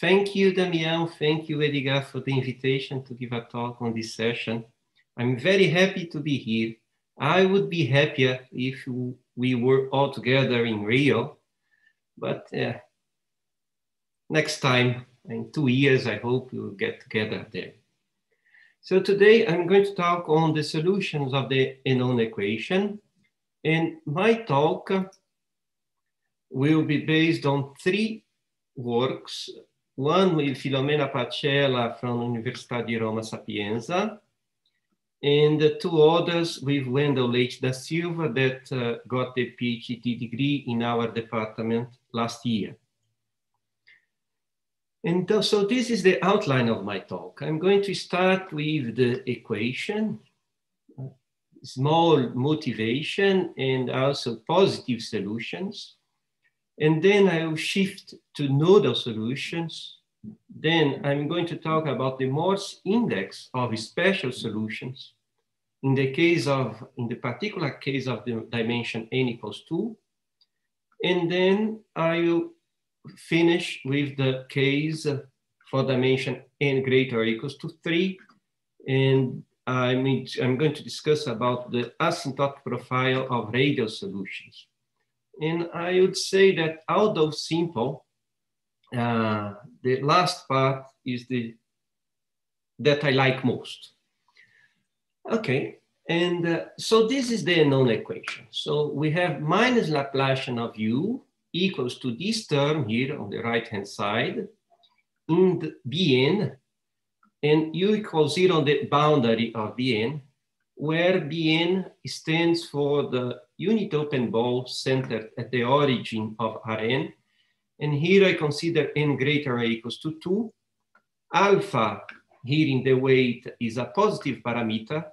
thank you, Damian. Thank you, Edgar, for the invitation to give a talk on this session. I'm very happy to be here. I would be happier if we were all together in Rio, but uh, next time, in two years, I hope we'll get together there. So today I'm going to talk on the solutions of the Henon equation. And my talk will be based on three works. One with Filomena Pacella from Universidade de Roma Sapienza, and two others with Wendell Leite da Silva that uh, got the PhD degree in our department last year. And so this is the outline of my talk. I'm going to start with the equation, small motivation, and also positive solutions. And then I will shift to nodal solutions. Then I'm going to talk about the Morse index of special solutions. In the case of, in the particular case of the dimension n equals two. And then I will finish with the case for dimension n greater or equals to three. And I'm, I'm going to discuss about the asymptotic profile of radial solutions. And I would say that although simple, uh, the last part is the that I like most. Okay, and uh, so this is the Hénon equation. So we have minus Laplacian of u equals to this term here on the right-hand side in the Bn, and u equals zero on the boundary of Bn, where Bn stands for the unit open ball centered at the origin of Rn. And here I consider n greater or equals to two. Alpha here in the weight is a positive parameter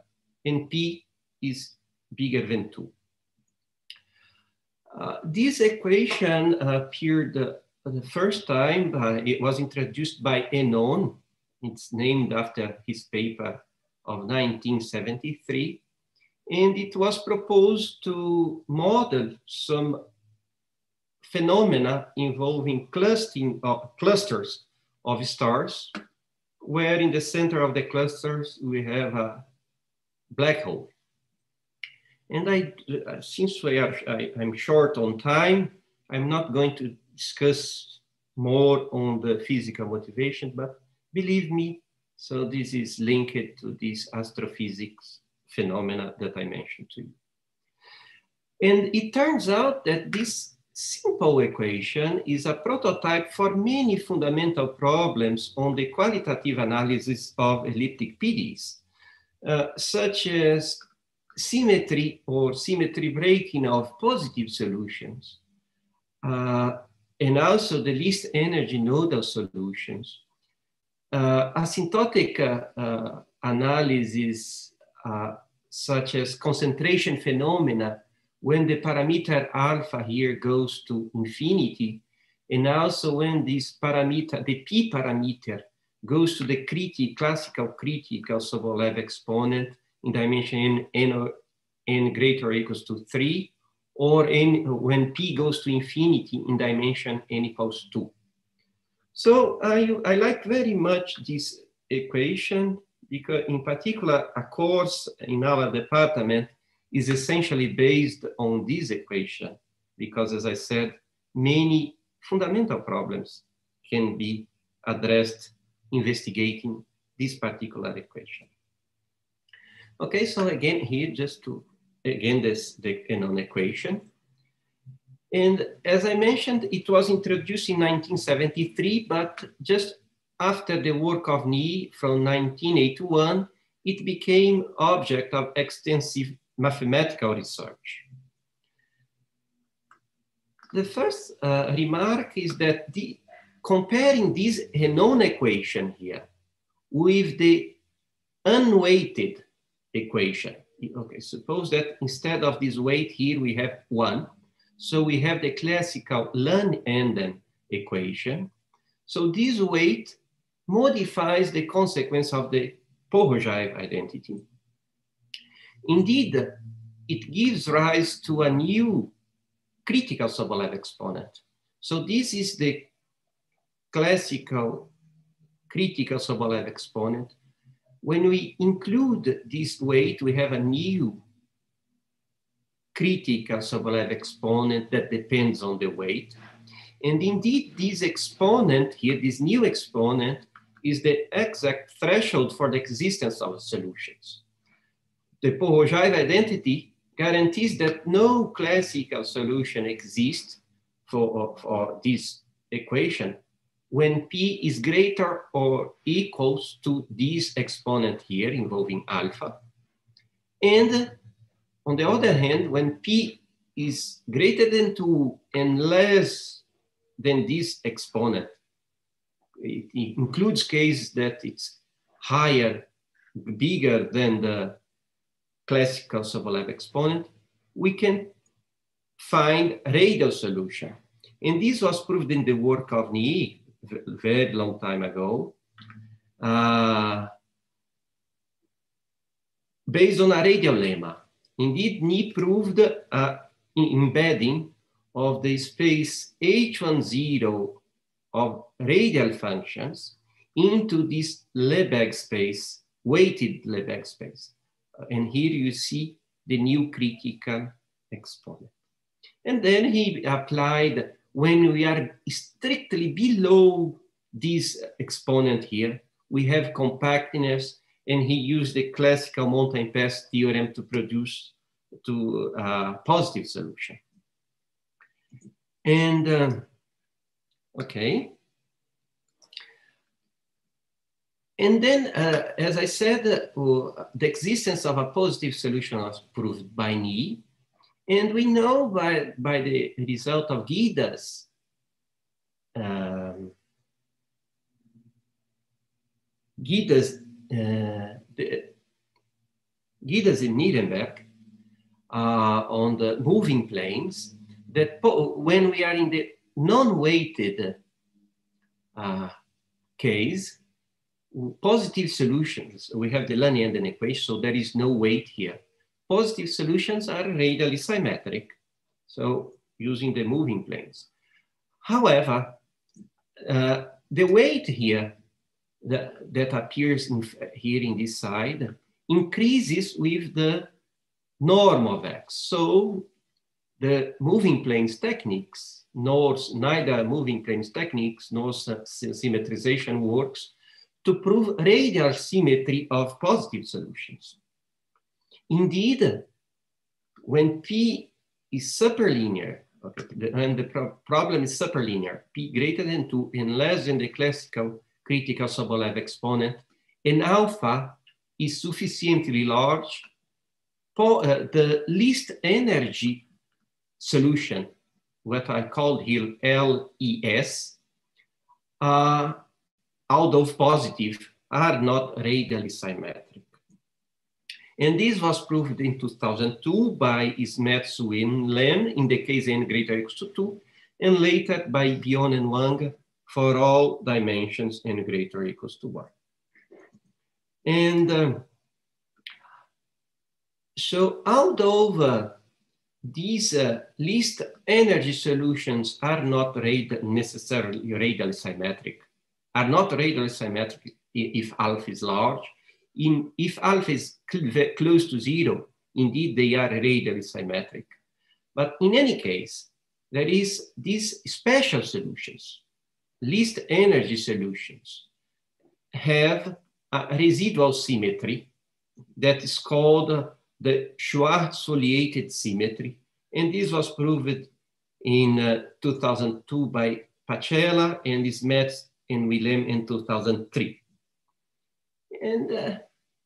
and P is bigger than two. Uh, this equation appeared uh, the first time, uh, it was introduced by Hénon. It's named after his paper of 1973. And it was proposed to model some phenomena involving clustering of, clusters of stars, where in the center of the clusters we have a black hole. And I, uh, since we are, I, I'm short on time, I'm not going to discuss more on the physical motivation, but believe me, so this is linked to this astrophysics phenomena that I mentioned to you. And it turns out that this simple equation is a prototype for many fundamental problems on the qualitative analysis of elliptic PDEs, uh, such as symmetry or symmetry breaking of positive solutions, uh, and also the least energy nodal solutions. Uh, asymptotic uh, analysis, uh, such as concentration phenomena, when the parameter alpha here goes to infinity, and also when this parameter, the p parameter, goes to the critical, classical critical Sobolev exponent, in dimension n, n, n greater or equals to three, or n, when p goes to infinity in dimension n equals two. So I, I like very much this equation because in particular, a course in our department is essentially based on this equation because as I said, many fundamental problems can be addressed investigating this particular equation. Okay, so again here, just to, again, this the equation. And as I mentioned, it was introduced in 1973, but just after the work of Ni from 1981, it became object of extensive mathematical research. The first uh, remark is that the, comparing this Henon equation here with the unweighted equation. Okay, suppose that instead of this weight here, we have one. So we have the classical Lane-Emden equation. So this weight modifies the consequence of the Pohozaev identity. Indeed, it gives rise to a new critical Sobolev exponent. So this is the classical critical Sobolev exponent. When we include this weight, we have a new critical Sobolev exponent that depends on the weight. And indeed, this exponent here, this new exponent, is the exact threshold for the existence of solutions. The Pohozaev identity guarantees that no classical solution exists for, for this equation when p is greater or equals to this exponent here involving alpha. And on the other hand, when p is greater than 2 and less than this exponent, it, includes cases that it's higher, bigger than the classical Sobolev exponent, we can find radial solution. And this was proved in the work of Ni very long time ago. Uh, based on a radial lemma. Indeed, Ni proved uh, a embedding of the space H10 of radial functions into this Lebesgue space, weighted Lebesgue space. Uh, and here you see the new critical exponent. And then he applied when we are strictly below this exponent here, we have compactness, and he used the classical Mountain Pass theorem to produce to a uh, positive solution. And uh, okay. And then, uh, as I said, uh, the existence of a positive solution was proved by Ni. And we know by, by the result of Gidas um, Gidas, the, Gidas Ni Nirenberg uh, on the moving planes that when we are in the non-weighted uh, case, positive solutions, we have the Lane-Emden equation, so there is no weight here positive solutions are radially symmetric, so using the moving planes. However, uh, the weight here that, that appears in, here in this side increases with the norm of x. So the moving planes techniques, nor neither moving planes techniques nor symmetrization works to prove radial symmetry of positive solutions. Indeed, when P is superlinear, and the pro problem is superlinear, P greater than 2 and less than the classical critical Sobolev exponent, and alpha is sufficiently large, for, uh, the least energy solution, what I called here LES, uh, although positive, are not radially symmetric. And this was proved in 2002 by Ismetsu and Len in the case n greater equals to 2, and later by Byeon and Wang for all dimensions n greater equals to 1. And uh, so although uh, these uh, least energy solutions are not rad necessarily radially symmetric, are not radially symmetric if alpha is large, in, if alpha is cl close to zero, indeed they are radially symmetric. But in any case, there is these special solutions, least energy solutions, have a residual symmetry that is called the Schwarz-foliated symmetry. And this was proved in uh, 2002 by Pacella and Smets and Willem in 2003. And uh,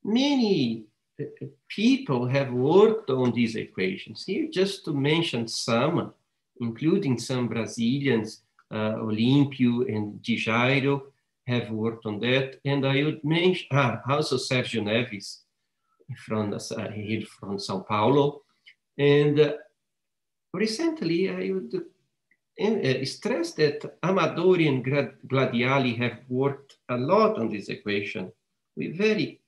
many uh, people have worked on these equations. Here, just to mention some, including some Brazilians, uh, Olímpio and Djairo have worked on that. And I would mention ah, also Sergio Neves from, uh, here from Sao Paulo. And uh, recently, I would uh, stress that Amadori and Gladiali have worked a lot on this equation with very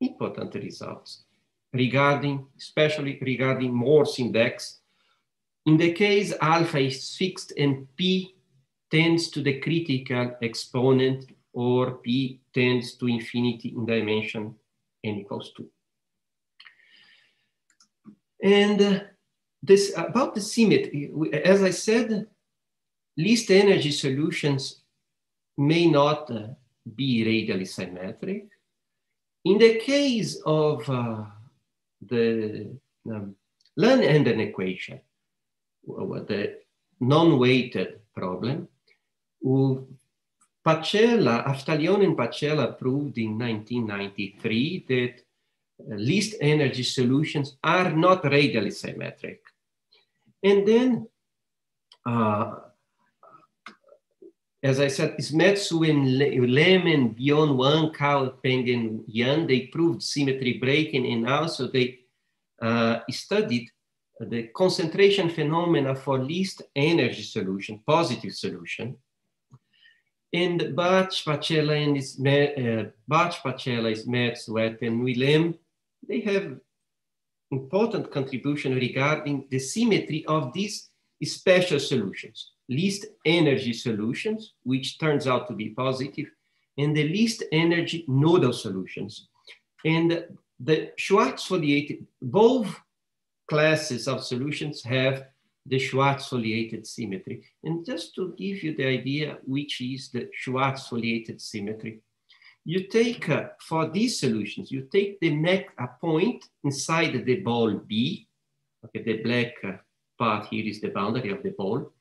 important results regarding, especially regarding Morse index. In the case alpha is fixed and P tends to the critical exponent or P tends to infinity in dimension n equals 2. And uh, this about the symmetry, as I said, least energy solutions may not uh, be radially symmetric. In the case of uh, the um, Lane-Emden equation, the non-weighted problem, Pacella, Aftalion and Pacella proved in 1993 that uh, least energy solutions are not radially symmetric. And then, uh, as I said, Smetsu and Lehman, Byeon, Wang, Kao, Peng, and Yan, they proved symmetry breaking and also they uh, studied the concentration phenomena for least energy solution, positive solution. And Bach, Pacella, and his, uh, Bach, Pacella, Smetsu, and Willem, they have important contribution regarding the symmetry of these special solutions, least energy solutions, which turns out to be positive, and the least energy nodal solutions. And the Schwarz foliated, both classes of solutions have the Schwarz foliated symmetry. And just to give you the idea which is the Schwarz foliated symmetry, you take, uh, for these solutions, you take the neck, a point inside the ball B, okay, the black uh, part here is the boundary of the ball.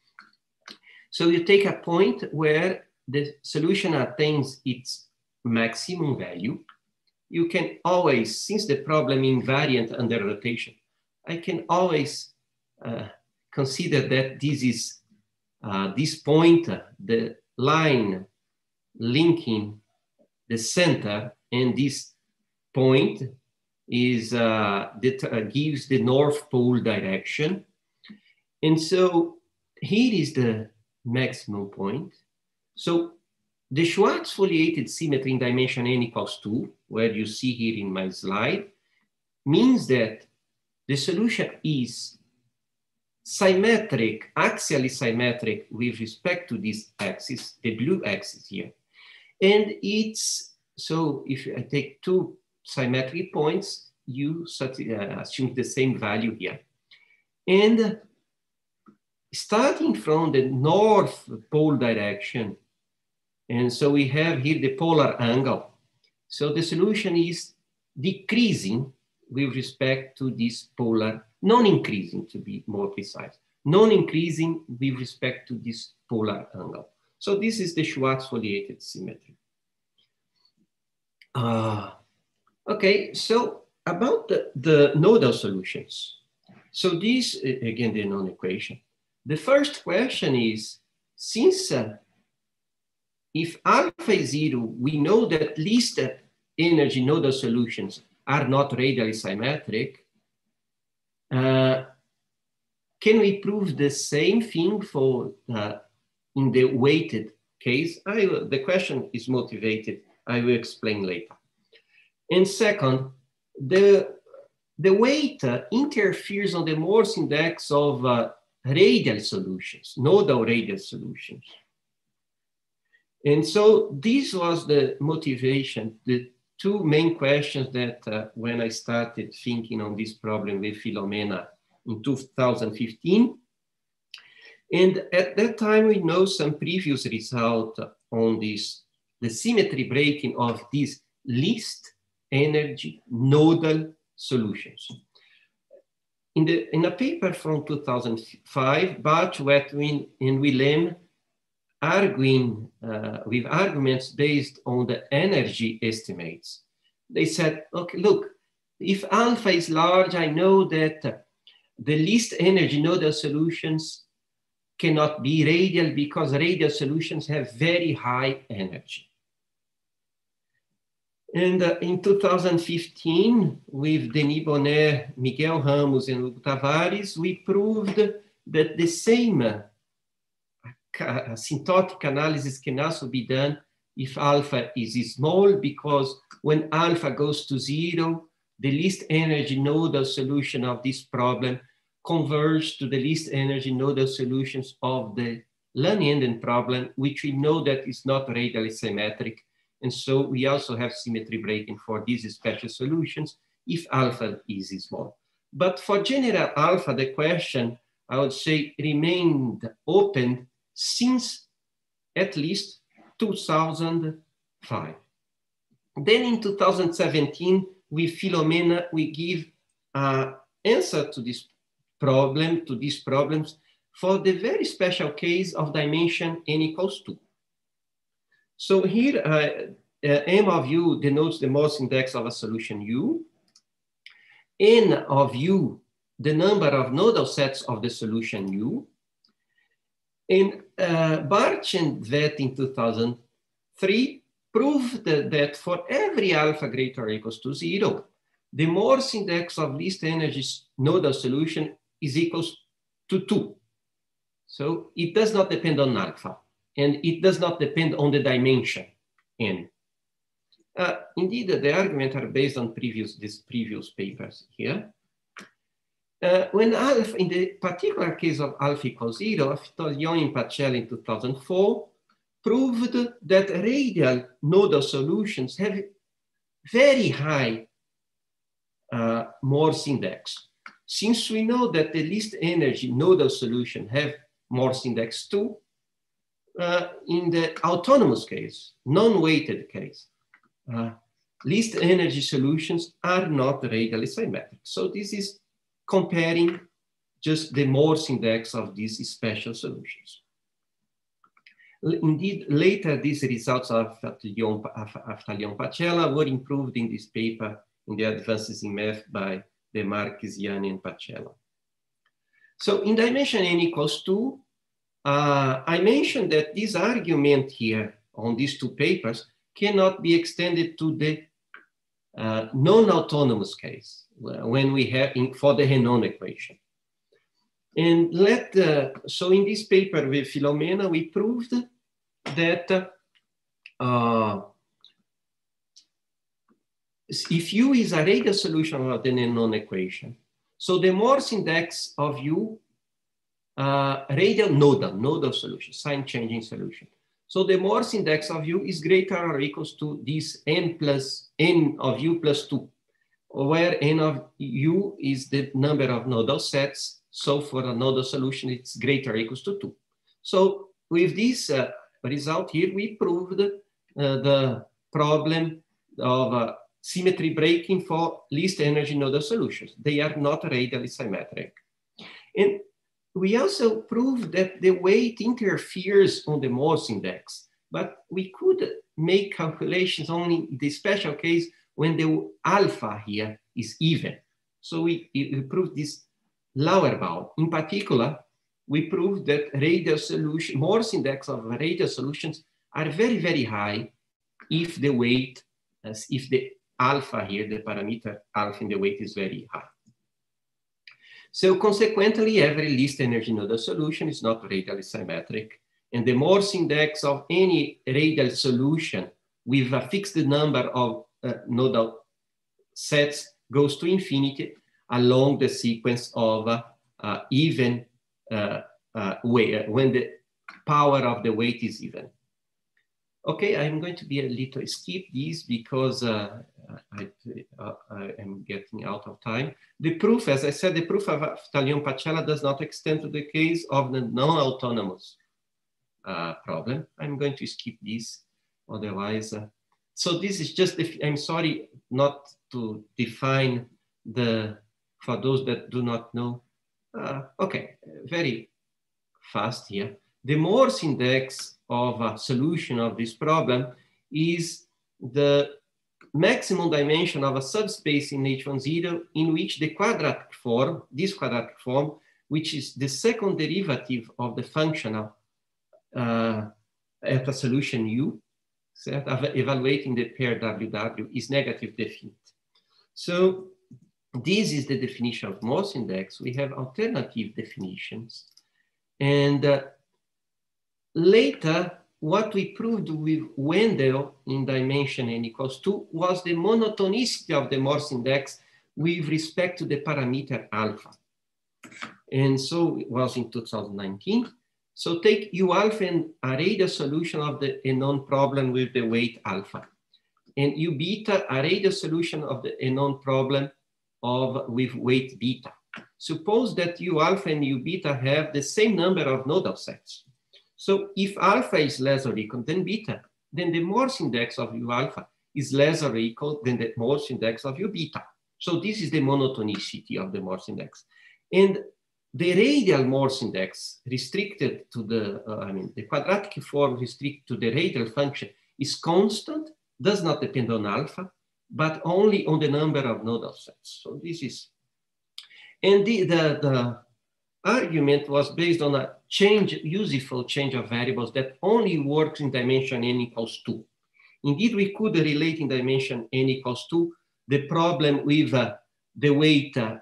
So you take a point where the solution attains its maximum value. You can always, since the problem invariant under rotation, I can always uh, consider that this is uh, this point, uh, the line linking the center and this point is uh, that uh, gives the North Pole direction. And so here is the maximum point. So the Schwarz foliated symmetry in dimension n equals 2, where you see here in my slide, means that the solution is symmetric, axially symmetric with respect to this axis, the blue axis here. And it's, so if I take two symmetric points, you uh, assume the same value here. And starting from the north pole direction, and so we have here the polar angle. So the solution is decreasing with respect to this polar, non-increasing to be more precise, non-increasing with respect to this polar angle. So this is the Schwarz foliated symmetry. Uh, okay, so about the, the nodal solutions. So this, again, the Hénon equation. The first question is, since uh, if alpha is zero, we know that least energy nodal solutions are not radially symmetric. Uh, can we prove the same thing for uh, in the weighted case? I, the question is motivated. I will explain later. And second, the, the weight uh, interferes on the Morse index of uh, radial solutions, nodal radial solutions. And so this was the motivation, the two main questions that uh, when I started thinking on this problem with Filomena in 2015, and at that time, we know some previous result on this, the symmetry breaking of these least energy nodal solutions. In, the, in a paper from 2005, Bach, Wetwin, and Willem arguing uh, with arguments based on the energy estimates. They said, okay, look, if alpha is large, I know that the least energy nodal solutions cannot be radial because radial solutions have very high energy. And uh, in 2015, with Denis Bonheure, Miguel Ramos, and Hugo Tavares, we proved that the same symptotic analysis can also be done if alpha is small, because when alpha goes to zero, the least energy nodal solution of this problem converge to the least energy nodal solutions of the Lane-Emden problem, which we know that is not radially symmetric. And so we also have symmetry breaking for these special solutions if alpha is small. But for general alpha, the question, I would say, remained open since at least 2005. Then in 2017, with Filomena, we give an answer to this problem, to these problems, for the very special case of dimension n equals 2. So here, uh, uh, M of u denotes the Morse index of a solution U. N of u, the number of nodal sets of the solution U. And uh, Bartsch and Weth in 2003 proved that for every alpha greater or equals to zero, the Morse index of least energy nodal solution is equals to two. So it does not depend on alpha, and it does not depend on the dimension n. Uh, indeed, the arguments are based on previous these previous papers here. Uh, when alpha, in the particular case of alpha equals zero, Fitoglione and Pacella in 2004 proved that radial nodal solutions have very high uh, Morse index. Since we know that the least energy nodal solution have Morse index 2, uh, in the autonomous case, non-weighted case, uh, least energy solutions are not radially symmetric. So this is comparing just the Morse index of these special solutions. Indeed, later these results of Aftalion-Pacella were improved in this paper in the advances in math by Marchis, Ianni, and Pacella. So in dimension n equals 2, uh, I mentioned that this argument here on these two papers cannot be extended to the uh, non-autonomous case when we have in, for the Henon equation. And let, uh, so in this paper with Filomena, we proved that uh, if U is a radial solution of the Henon equation, so the Morse index of U, uh, radial nodal, nodal solution, sign changing solution. So the Morse index of U is greater or equals to this n plus n of U plus two, where n of U is the number of nodal sets. So for a nodal solution, it's greater equals to two. So with this uh, result here, we proved uh, the problem of uh, symmetry breaking for least energy nodal solutions. They are not radially symmetric. And we also proved that the weight interferes on the Morse index, but we could make calculations only in the special case when the alpha here is even. So we, we proved this lower bound. In particular, we proved that radial solution, Morse index of radial solutions are very, very high if the weight, as if the alpha here, the parameter alpha in the weight is very high. So consequently, every least energy nodal solution is not radially symmetric. And the Morse index of any radial solution with a fixed number of nodal sets goes to infinity along the sequence of uh, uh, even uh, uh, weight, when the power of the weight is even. Okay, I'm going to be a little skip these because uh, I, uh, I, am getting out of time. The proof, as I said, the proof of Talion Pacella does not extend to the case of the non-autonomous uh, problem. I'm going to skip this, otherwise. So this is just, if, I'm sorry not to define the, for those that do not know. Uh, okay, very fast here. The Morse index of a solution of this problem is the maximum dimension of a subspace in H10 in which the quadratic form, this quadratic form, which is the second derivative of the functional uh, at a solution U, of evaluating the pair WW is negative definite. So this is the definition of Morse index. We have alternative definitions. And uh, Later, what we proved with Wendell in dimension n equals 2 was the monotonicity of the Morse index with respect to the parameter alpha. And so it was in 2019. So take U alpha and array the solution of the Hénon problem with the weight alpha. And U beta array the solution of the Hénon problem of with weight beta. Suppose that U alpha and U beta have the same number of nodal sets. So if alpha is less or equal than beta, then the Morse index of U alpha is less or equal than the Morse index of U beta. So this is the monotonicity of the Morse index. And the radial Morse index restricted to the, uh, I mean, the quadratic form restricted to the radial function is constant, does not depend on alpha, but only on the number of nodal sets. So this is, and the, the, the argument was based on a change, useful change of variables that only works in dimension n equals two. Indeed, we could relate in dimension n equals two the problem with uh, the weight uh,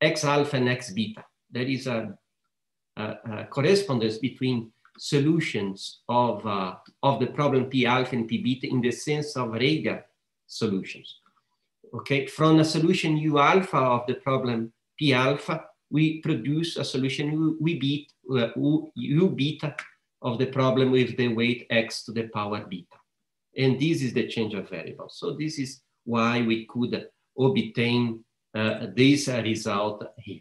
x alpha and x beta. There is a, a, a correspondence between solutions of, uh, of the problem P alpha and P beta in the sense of radial solutions. Okay, from a solution U alpha of the problem P alpha, we produce a solution we beat uh, U beta of the problem with the weight x to the power beta. And this is the change of variables. So this is why we could obtain uh, this result here.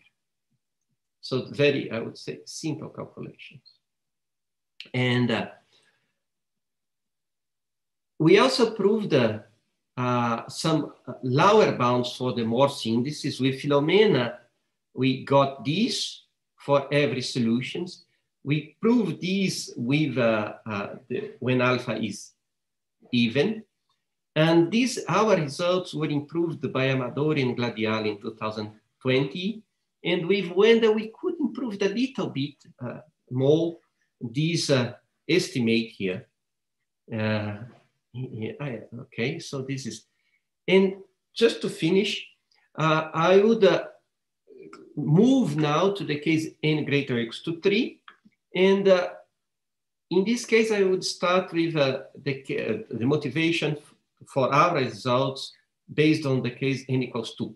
So very, I would say, simple calculations. And uh, we also proved uh, uh, some lower bounds for the Morse indices. With Filomena, we got these for every solutions. We proved these with uh, uh, the, when alpha is even. And these, our results were improved by Amadori and Gladiali in 2020. And with Wenda, we could improve a little bit uh, more this uh, estimate here. Uh, okay, so this is, and just to finish, uh, I would uh, move now to the case n greater equal to three. And uh, in this case, I would start with the, the motivation for our results based on the case n equals two.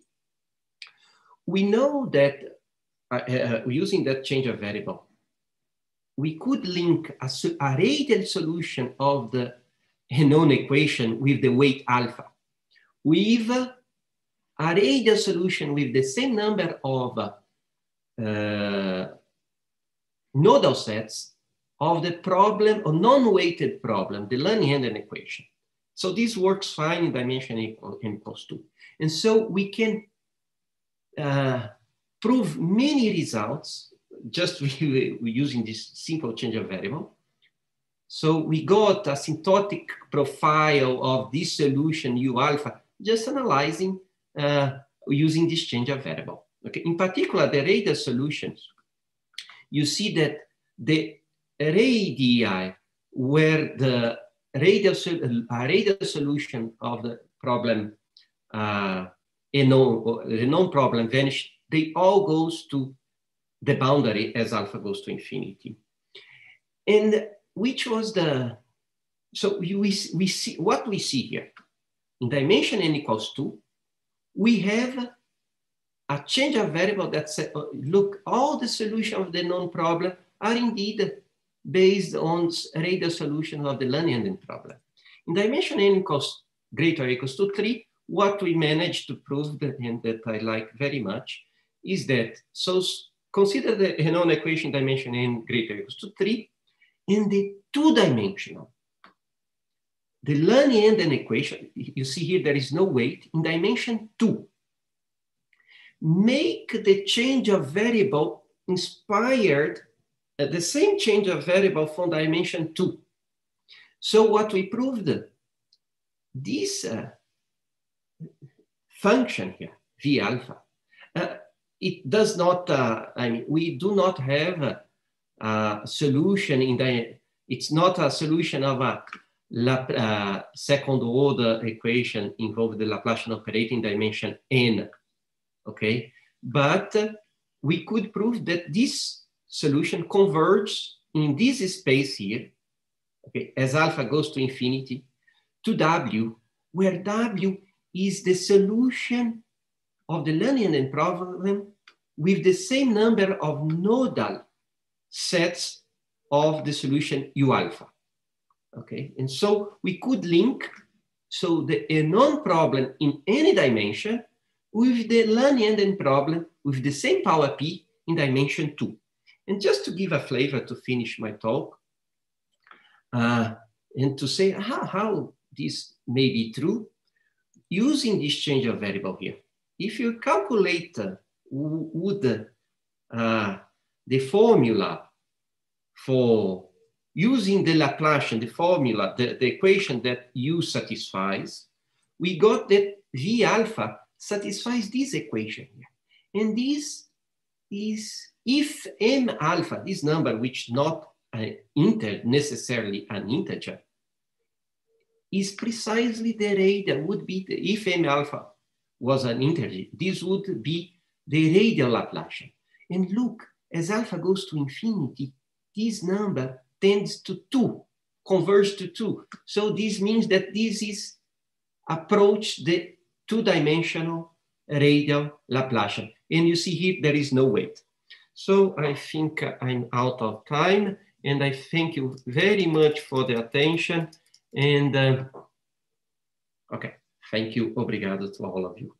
We know that uh, uh, using that change of variable, we could link a, a radial solution of the Hénon equation with the weight alpha with a radial solution with the same number of uh, nodal sets of the problem, a non-weighted problem, the Lane-Emden equation. So this works fine in dimension equal n equals two. And so we can uh, prove many results just using this simple change of variable. So we got a asymptotic profile of this solution U alpha, just analyzing uh, using this change of variable. Okay. In particular, the radial solutions, you see that the radii where the radial, uh, radial solution of the problem, uh, the Hénon problem vanish, they all goes to the boundary as alpha goes to infinity. And which was the, so we, we see, what we see here, in dimension n equals two, we have a change of variable that says, uh, look, all the solution of the Hénon problem are indeed based on radial solution of the Lane-Emden problem. In dimension n equals greater or equals to three, what we managed to prove that, and that I like very much is that, so consider the Henon equation dimension n greater equals to three, in the two-dimensional. The Lane-Emden equation, you see here there is no weight, in dimension two. Make the change of variable inspired uh, the same change of variable from dimension two. So what we proved, this uh, function here, V alpha, uh, it does not, uh, I mean, we do not have a, solution in the, it's not a solution of a uh, second order equation involving the Laplacian operating dimension n, okay? But we could prove that this solution converges in this space here, okay, as alpha goes to infinity, to W, where W is the solution of the Lane-Emden problem with the same number of nodal sets of the solution U alpha. Okay, and so we could link so the Hénon problem in any dimension with the Lane-Emden problem with the same power P in dimension two. And just to give a flavor to finish my talk, uh, and to say how, how this may be true, using this change of variable here. If you calculate uh, would uh, the formula for using the Laplacian, the formula, the, the equation that U satisfies, we got that V alpha satisfies this equation here. And this is if M alpha, this number, which not inter, necessarily an integer, is precisely the radial would be, the, if M alpha was an integer, this would be the radial Laplacian. And look, as alpha goes to infinity, this number tends to two, converge to two. So this means that this is approach the two-dimensional radial Laplacian. And you see here, there is no weight. So I think I'm out of time and I thank you very much for the attention. And uh, okay, thank you. Obrigado to all of you.